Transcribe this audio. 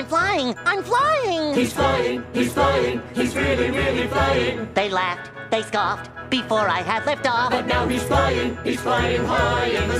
I'm flying! I'm flying! He's flying, he's flying, he's really, really flying. They laughed, they scoffed before I had liftoff. But now he's flying, he's flying high in the sky.